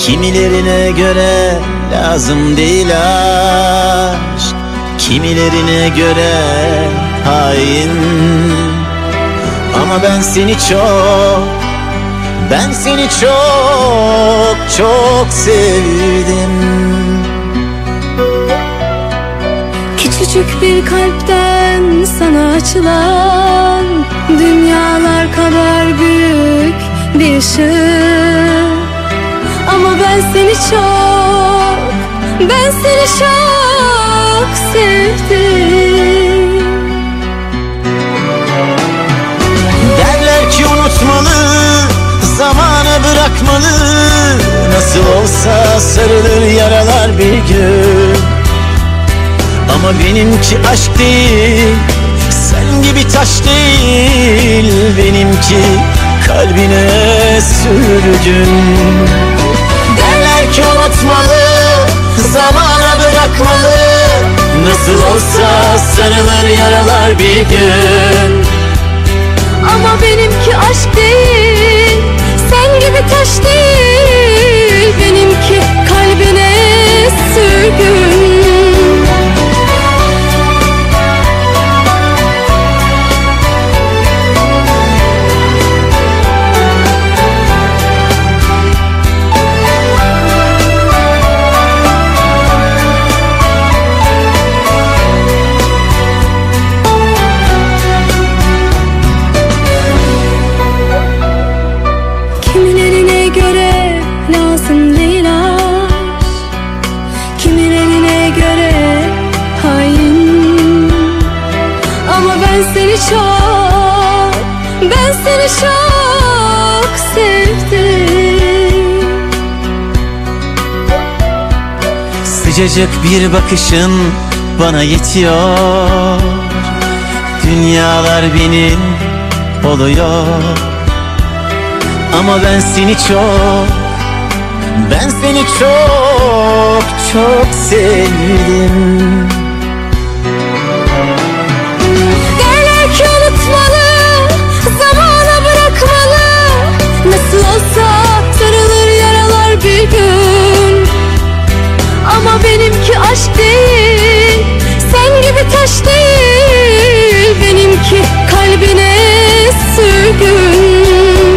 Kimilerine göre lazım değil aşk. Kimilerine göre hain. Ama ben seni çok Ben seni çok çok sevdim. Küçücük bir kalpten sana açılan Dünyalar kadar büyük bir ışık seni çok, ben seni çok sevdim. Derler ki unutmalı Zamana bırakmalı. Nasıl olsa sarılır yaralar bir gün. Ama benimki aşk değil Sen gibi taş değil. Benimki kalbine sürgün unutmalı Zamana bırakmalı. Nasıl olsa sarılır yaralar bir gün. Ama benimki aşk değil çok sevdim. Sıcacık bir bakışın bana yetiyor. Dünyalar benim oluyor. Ama ben seni çok Ben seni çok çok sevdim benimki aşk değil, sen gibi taş değil Benimki kalbine sürgün.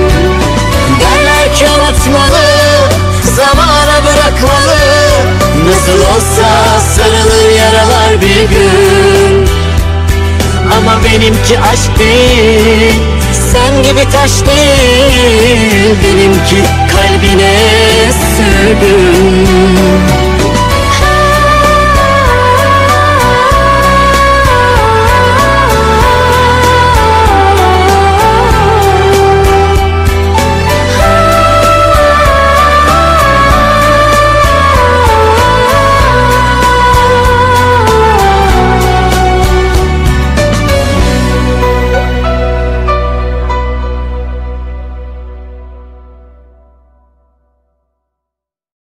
Derler ki unutmalı Zamana bırakmalı Nasıl olsa sarılır yaralar bir gün. Ama benimki aşk değil Sen gibi taş değil Benimki kalbine sürgün